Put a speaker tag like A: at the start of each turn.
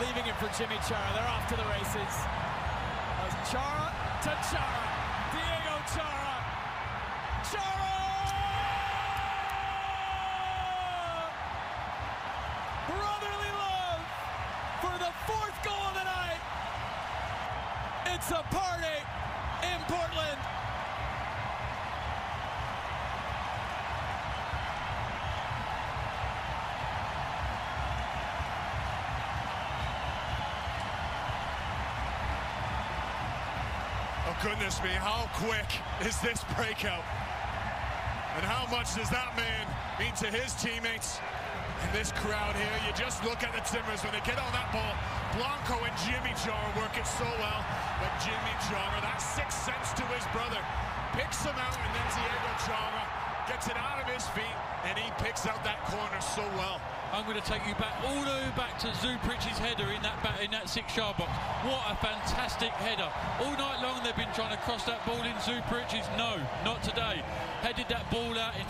A: leaving it for Yimmi Chara. They're off to the races. Chara to Chara. Diego Chara. Chara! Brotherly love for the fourth goal of the night. It's a party in Portland.
B: Goodness me, how quick is this breakout? And how much does that man mean to his teammates? And this crowd here, you just look at the Timbers when they get on that ball. Blanco and Yimmi Chara work it so well. But Yimmi Chara, that sixth sense to his brother, picks him out, and then Diego Chara gets it out of his feet, and he picks out that corner so well.
C: I'm going to take you back all the way back to Zuparic's header in that in that six-yard box. What a fantastic header! All night long they've been trying to cross that ball in Zuparic's. No, not today. Headed that ball out into.